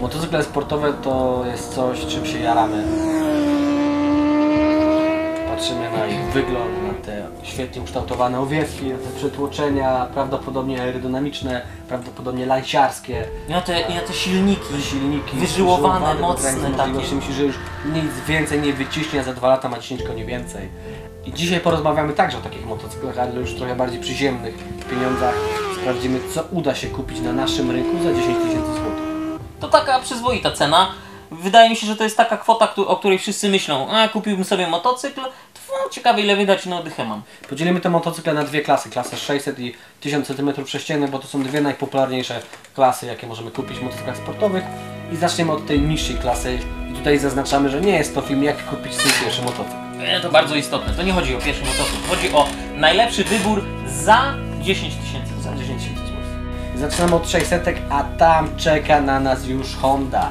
Motocykle sportowe to jest coś, czym się jaramy. Patrzymy na ich wygląd, na te świetnie ukształtowane owiewki, na te przetłoczenia, prawdopodobnie aerodynamiczne, prawdopodobnie lanciarskie. I na te, i na te silniki. silniki Wyżyłowane, mocne takie. Myśli, że już nic więcej nie wyciśnie, a za dwa lata ma 10 koni więcej. I dzisiaj porozmawiamy także o takich motocyklach, ale już trochę bardziej przyziemnych pieniądzach. Sprawdzimy, co uda się kupić na naszym rynku za 10 tysięcy złotych. To taka przyzwoita cena. Wydaje mi się, że to jest taka kwota, o której wszyscy myślą, a kupiłbym sobie motocykl, to no, ciekawe ile wydać, no dychę mam. Podzielimy te motocykle na dwie klasy, klasę 600 i 1000 cm3, bo to są dwie najpopularniejsze klasy, jakie możemy kupić w motocyklach sportowych. I zaczniemy od tej niższej klasy. I tutaj zaznaczamy, że nie jest to film, jak kupić swój pierwszy motocykl. E, To bardzo istotne. To nie chodzi o pierwszy motocykl, chodzi o najlepszy wybór za 10 tysięcy Za złotych. 10 tysięcy. Zaczynamy od 600, a tam czeka na nas już Honda.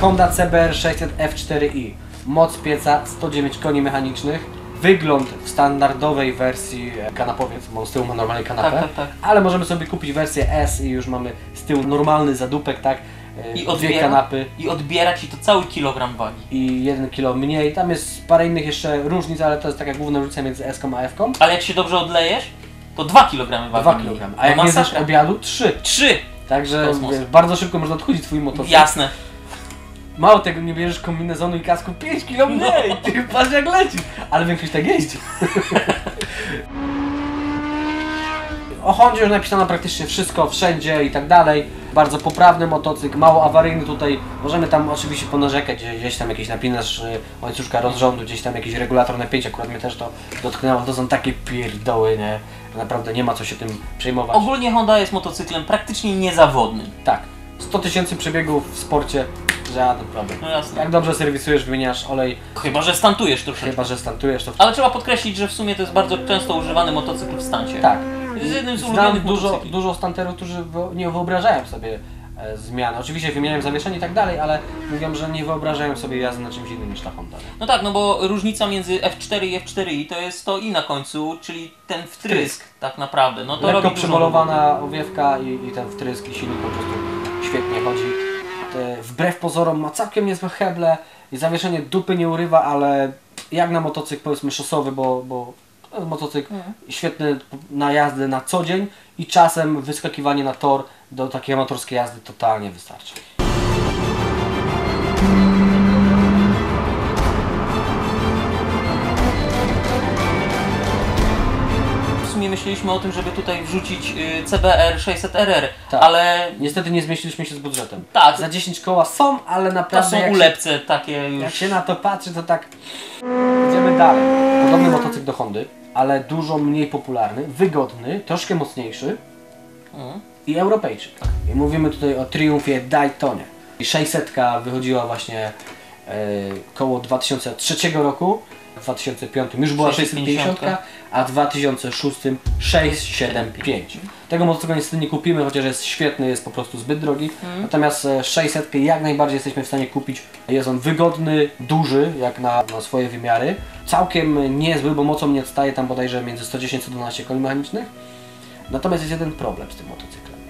Honda CBR 600 F4i. Moc pieca 109 koni mechanicznych. Wygląd w standardowej wersji e, kanapowiec, bo z tyłu ma normalnie kanapę. Tak, tak, tak. Ale możemy sobie kupić wersję S i już mamy z tyłu normalny zadupek, tak? E, I Dwie odbiera, kanapy I odbiera ci to cały kilogram wagi. i 1 kg mniej. Tam jest parę innych jeszcze różnic, ale to jest taka główna różnica między S a F. -ką. Ale jak się dobrze odlejesz, to 2 kg wagi. 2 mniej. kg. A jak nie zjesz masakra. obiadu, 3. 3! Także wiesz, bardzo szybko można odchudzić swój motocykl. Jasne. Mało tego, nie bierzesz kombinezonu i kasku 5 kg mniej. Ty patrz jak leci. Ale większość tak jeździ. O Hondzie już napisano praktycznie wszystko, wszędzie i tak dalej. Bardzo poprawny motocykl, mało awaryjny tutaj. Możemy tam oczywiście ponarzekać, gdzie- gdzieś tam jakiś napinasz y, łańcuszka rozrządu, gdzieś tam jakiś regulator napięcia, akurat mnie też to dotknęło. To są takie pierdoły, nie? Naprawdę nie ma co się tym przejmować. Ogólnie Honda jest motocyklem praktycznie niezawodnym. Tak, 100 tysięcy przebiegów w sporcie, żaden problem. No jasne. Jak dobrze serwisujesz, wymieniasz olej, Chyba, że stantujesz troszeczkę. chyba że stantujesz, to Ale trzeba podkreślić, że w sumie to jest bardzo często używany motocykl w stancie. tak. Jest jednym z Znam dużo, motocykli. dużo stanterów, którzy wo- nie wyobrażają sobie e, zmiany. Oczywiście wymieniają zawieszenie i tak dalej, ale mówią, że nie wyobrażają sobie jazdy na czymś innym niż ta Honda. No tak, no bo różnica między F4 i F4i to jest to i na końcu, czyli ten wtrysk tak naprawdę. No to Lekko robi dużą przemalowana owiewka i, i ten wtrysk i silnik po prostu świetnie chodzi. Wbrew pozorom ma całkiem niezłe heble i zawieszenie dupy nie urywa, ale jak na motocykl powiedzmy szosowy, bo, bo motocykl Mhm. świetny na jazdę na co dzień i czasem wyskakiwanie na tor do takiej amatorskiej jazdy totalnie wystarczy. W sumie myśleliśmy o tym, żeby tutaj wrzucić y, CBR 600RR, Tak. ale Niestety nie zmieściliśmy się z budżetem. tak, Za 10 koła są, ale to naprawdę są jak się, ulepce takie już. jak się na to patrzy, to tak idziemy dalej. Podobny motocykl do Hondy, ale dużo mniej popularny, wygodny, troszkę mocniejszy Mhm. i Europejczyk. I mówimy tutaj o Triumfie Daytonie. I 600 wychodziła właśnie e, koło 2003 roku, w 2005 już była 650, 650, a w 2006 675. Tego motocykla niestety nie kupimy, chociaż jest świetny, jest po prostu zbyt drogi. Natomiast e, 600 jak najbardziej jesteśmy w stanie kupić. Jest on wygodny, duży, jak na, na swoje wymiary. Całkiem niezły, bo mocą nie odstaje tam bodajże między 110 a 112 koni mechanicznych. Natomiast jest jeden problem z tym motocyklem.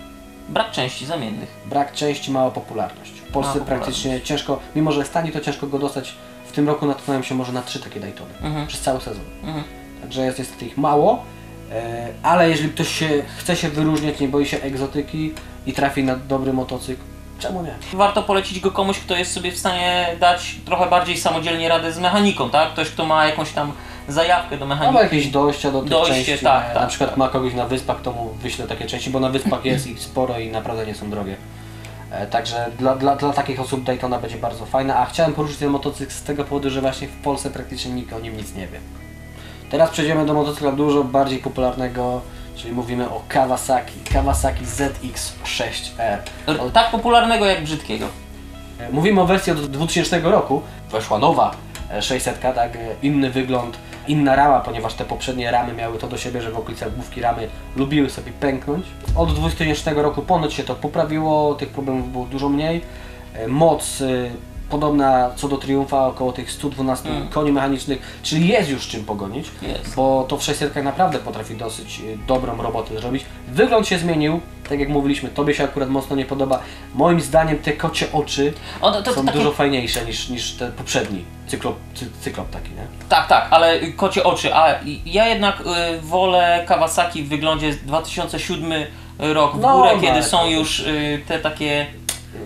Brak części zamiennych. Brak części, mała popularność. W Polsce Mała popularność. praktycznie ciężko, mimo że jest tani, to ciężko go dostać. W tym roku natknąłem się może na trzy takie Daytony. Mhm. Przez cały sezon. Mhm. Także jest niestety ich mało. E, ale jeżeli ktoś się chce się wyróżniać, nie boi się egzotyki i trafi na dobry motocykl, czemu nie? Warto polecić go komuś, kto jest sobie w stanie dać trochę bardziej samodzielnie radę z mechaniką, tak? Ktoś, kto ma jakąś tam zajawkę do mechaniki. Albo jakieś dojścia do tych Dojście, części. tak, tak, na przykład tak. ma kogoś na wyspach, to mu wyślę takie części, bo na wyspach jest ich sporo i naprawdę nie są drogie. E, Także dla, dla, dla takich osób Daytona będzie bardzo fajna, a chciałem poruszyć ten motocykl z tego powodu, że właśnie w Polsce praktycznie nikt o nim nic nie wie. Teraz przejdziemy do motocykla dużo bardziej popularnego, czyli mówimy o Kawasaki. Kawasaki ZX6R. R- Tak popularnego jak brzydkiego. E, Mówimy o wersji od 2000 roku. Weszła nowa e, 600, tak? e, Inny wygląd, inna rama, ponieważ te poprzednie ramy miały to do siebie, że w okolicach główki ramy lubiły sobie pęknąć. Od 2000 roku ponoć się to poprawiło, tych problemów było dużo mniej. E, Moc podobna co do Triumfa, około tych 112 Mm. koni mechanicznych, czyli jest już czym pogonić, Jest. bo to w 600 naprawdę potrafi dosyć y, dobrą robotę zrobić. Wygląd się zmienił, tak jak mówiliśmy, tobie się akurat mocno nie podoba. Moim zdaniem te kocie oczy O, to, to, są takie, dużo fajniejsze niż, niż ten poprzedni cyklop, cy, cyklop taki, nie? Tak, tak, ale kocie oczy. A ja jednak y, wolę Kawasaki w wyglądzie z 2007 rok w No, górę, no, kiedy są już y, te takie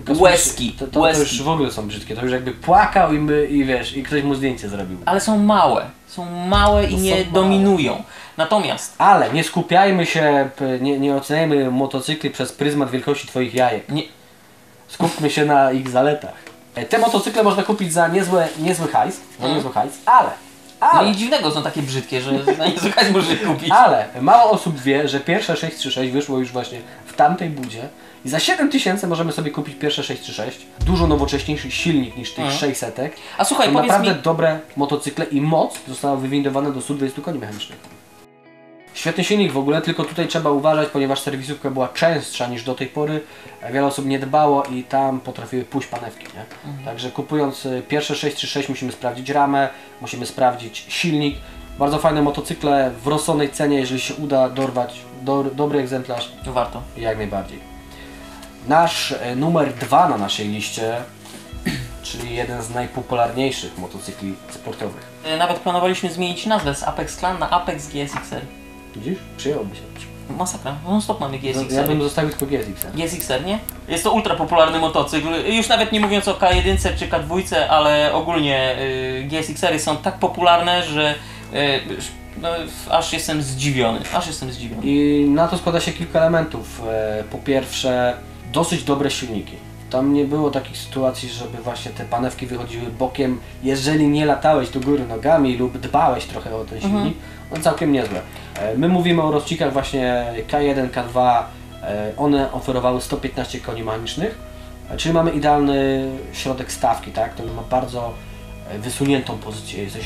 Kosmiczne- Łezki, To, to, to już w ogóle są brzydkie, to już jakby płakał i, my, i wiesz, i ktoś mu zdjęcie zrobił. ale są małe. Są małe i nie małe. dominują. Natomiast Ale nie skupiajmy się, nie, nie oceniajmy motocykli przez pryzmat wielkości Twoich jajek. nie, Skupmy się na ich zaletach. E, Te motocykle można kupić za niezłe, niezły hajs, za Mm. niezły hajs, ale, no ale, i dziwnego są takie brzydkie, że na nie słuchać możesz je kupić. ale mało osób wie, że pierwsze 636 wyszło już właśnie w tamtej budzie i za 7000 możemy sobie kupić pierwsze 636. Dużo nowocześniejszy silnik niż tych Mhm. 600. A słuchaj, powiedz naprawdę mi, dobre motocykle i moc została wywindowana do 120 koni mechanicznych. Świetny silnik w ogóle, tylko tutaj trzeba uważać, ponieważ serwisówka była częstsza niż do tej pory. Wiele osób nie dbało i tam potrafiły pójść panewki. Nie? Także kupując y, pierwsze 636 musimy sprawdzić ramę, musimy sprawdzić silnik. Bardzo fajne motocykle w rozsądnej cenie, jeżeli się uda dorwać do, dobry egzemplarz, warto. jak najbardziej. Nasz e, numer dwa na naszej liście, czyli jeden z najpopularniejszych motocykli sportowych. Y, Nawet planowaliśmy zmienić nazwę z Apex Clan na Apex GSXR. Widzisz? Przyjąłby się. Masakra, non stop mamy No, GSXR. ja bym zostawił tylko GSX. GSXR, nie? Jest to ultra popularny motocykl. Już nawet nie mówiąc o K1 czy K2, ale ogólnie y, GSXR-y są tak popularne, że no, aż jestem zdziwiony. Aż jestem zdziwiony. I na to składa się kilka elementów. E, Po pierwsze, dosyć dobre silniki. Tam nie było takich sytuacji, żeby właśnie te panewki wychodziły bokiem, jeżeli nie latałeś do góry nogami lub dbałeś trochę o ten silnik, no całkiem niezłe. E, My mówimy o rozcikach właśnie K1, K2, e, one oferowały 115 koni mechanicznych, e, czyli mamy idealny środek stawki, tak? To ma bardzo e, wysuniętą pozycję, jesteś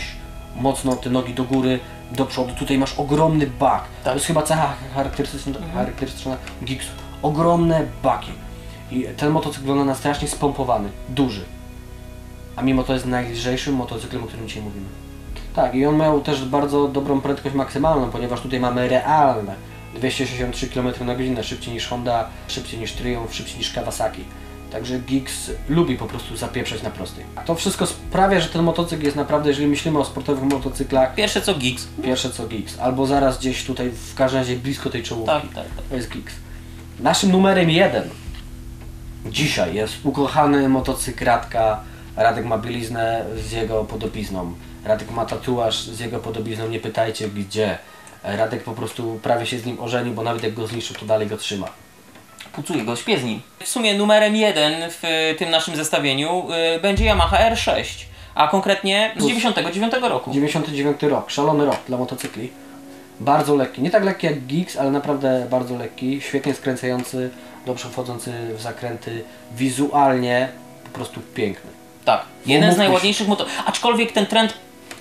mocno te nogi do góry, do przodu, tutaj masz ogromny bak. To jest chyba cecha charakterystyczna, charakterystyczna Gixu. Ogromne baki. I ten motocykl wygląda na strasznie spompowany, duży. A mimo to jest najlżejszym motocyklem, o którym dzisiaj mówimy. Tak, i on miał też bardzo dobrą prędkość maksymalną, ponieważ tutaj mamy realne 263 km na godzinę, szybciej niż Honda, szybciej niż Triumph, szybciej niż Kawasaki. Także Gix lubi po prostu zapieprzać na prostej. A to wszystko sprawia, że ten motocykl jest naprawdę, jeżeli myślimy o sportowych motocyklach, Pierwsze co Geeks. pierwsze co Gix, albo zaraz gdzieś tutaj w każdym razie blisko tej czołówki. Tak, tak, tak. To jest Gix. Naszym numerem jeden dzisiaj jest ukochany motocykl Radka. Radek ma bieliznę z jego podobizną. Radek ma tatuaż z jego podobizną, nie pytajcie gdzie. Radek po prostu prawie się z nim ożeni, bo nawet jak go zniszczył, to dalej go trzyma. Pucuje go, śpię z nim. W sumie numerem jeden w y, tym naszym zestawieniu y, będzie Yamaha R6. A konkretnie z 99 roku. 99 rok, szalony rok dla motocykli. Bardzo lekki, nie tak lekki jak Gix, ale naprawdę bardzo lekki, świetnie skręcający, dobrze wchodzący w zakręty, wizualnie po prostu piękny. Tak, jeden z najładniejszych motorów. Aczkolwiek ten trend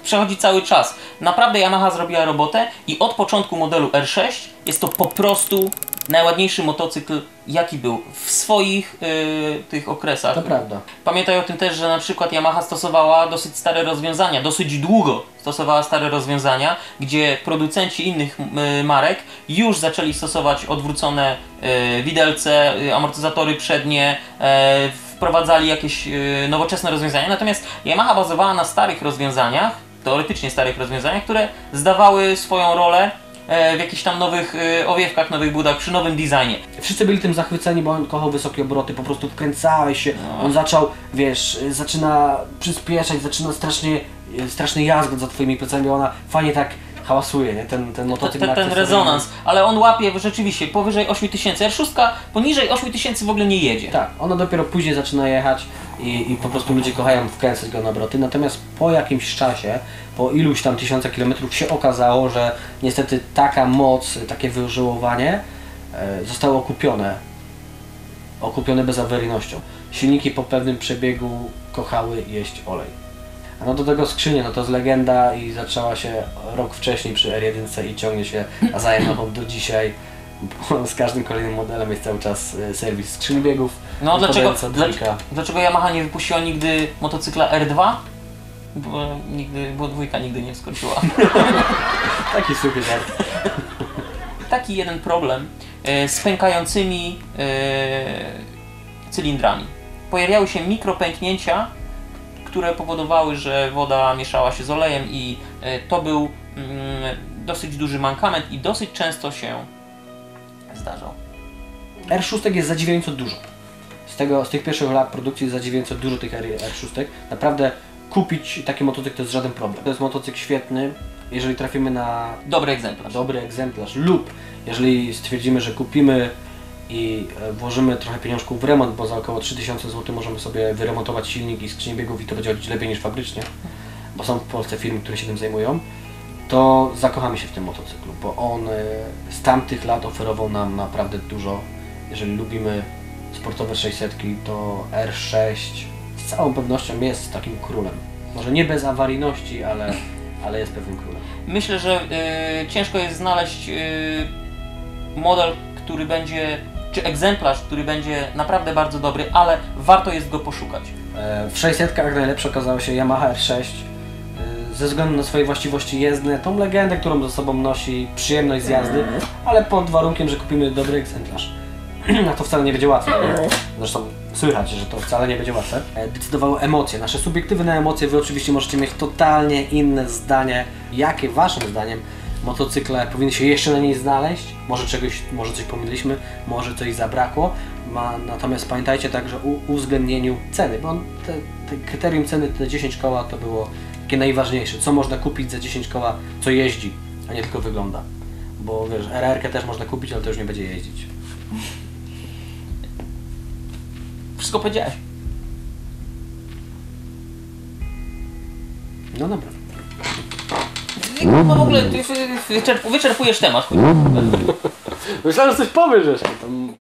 przechodzi cały czas. Naprawdę Yamaha zrobiła robotę i od początku modelu R6 jest to po prostu najładniejszy motocykl, jaki był w swoich y, tych okresach. To prawda. Pamiętaj o tym też, że na przykład Yamaha stosowała dosyć stare rozwiązania, dosyć długo stosowała stare rozwiązania, gdzie producenci innych y, marek już zaczęli stosować odwrócone y, widelce, amortyzatory przednie, e, wprowadzali jakieś nowoczesne rozwiązania, natomiast Yamaha bazowała na starych rozwiązaniach, teoretycznie starych rozwiązaniach, które zdawały swoją rolę e, w jakichś tam nowych y, owiewkach, nowych budach, przy nowym designie. Wszyscy byli tym zachwyceni, bo on kochał wysokie obroty, po prostu wkręcałeś się, on zaczął, wiesz, zaczyna przyspieszać, zaczyna strasznie, y, straszny jazgot za twoimi plecami, bo ona fajnie tak hałasuje, nie? Ten, ten ten, motocykl ten, ten rezonans, ale on łapie rzeczywiście powyżej 8000. R6 poniżej 8000 w ogóle nie jedzie. Tak, ona dopiero później zaczyna jechać i, i po prostu ludzie kochają wkręcać go na obroty, natomiast po jakimś czasie, po iluś tam tysiąca kilometrów się okazało, że niestety taka moc, takie wyżyłowanie e, zostało okupione. Okupione bezawaryjnością. Silniki po pewnym przebiegu kochały jeść olej. No do tego skrzynie, no to jest legenda i zaczęła się rok wcześniej przy R1 i ciągnie się a zajemną do dzisiaj. bo z każdym kolejnym modelem jest cały czas e, serwis skrzyni biegów. No dlaczego, Podająca dla, dwójka. dlaczego Yamaha nie wypuściła nigdy motocykla R2? Bo, nigdy, bo dwójka nigdy nie skończyła. Taki suchy żart. Taki jeden problem e, z pękającymi e, cylindrami. Pojawiały się mikropęknięcia, które powodowały, że woda mieszała się z olejem i e, to był mm, dosyć duży mankament i dosyć często się zdarzał. R6 jest zadziwiająco dużo. Z, tego, z tych pierwszych lat produkcji jest zadziwiająco dużo tych R- R6. Naprawdę kupić taki motocykl to jest żaden problem. To jest motocykl świetny, jeżeli trafimy na Dobry egzemplarz. dobry egzemplarz lub jeżeli stwierdzimy, że kupimy i e, włożymy trochę pieniążków w remont, bo za około 3000 zł możemy sobie wyremontować silnik i skrzynię biegów i to będzie chodzić lepiej niż fabrycznie, bo są w Polsce firmy, które się tym zajmują, to zakochamy się w tym motocyklu, bo on e, z tamtych lat oferował nam naprawdę dużo. Jeżeli lubimy sportowe 600, to R6 z całą pewnością jest takim królem. Może nie bez awaryjności, ale, ale jest pewnym królem. Myślę, że y, ciężko jest znaleźć y, model, który będzie, czy egzemplarz, który będzie naprawdę bardzo dobry, ale warto jest go poszukać. E, W 600 najlepsze okazało się Yamaha R6 e, ze względu na swoje właściwości jezdne, tą legendę, którą ze sobą nosi, przyjemność z jazdy, ale pod warunkiem, że kupimy dobry egzemplarz. A to wcale nie będzie łatwe. Zresztą słychać, że to wcale nie będzie łatwe. E, Decydowały emocje, nasze subiektywne emocje. Wy oczywiście możecie mieć totalnie inne zdanie. Jakie waszym zdaniem motocykle powinny się jeszcze na niej znaleźć? Może czegoś, może coś pomyliliśmy, może coś zabrakło. Ma, natomiast pamiętajcie także o uwzględnieniu ceny, bo te, te kryterium ceny te 10 koła to było takie najważniejsze. Co można kupić za 10 koła, co jeździ, a nie tylko wygląda. Bo wiesz, RR też można kupić, ale to już nie będzie jeździć. Wszystko powiedziałeś. No dobra. No w ogóle ty wyczerp- wyczerpujesz temat. Myślałem, że coś powiesz jeszcze.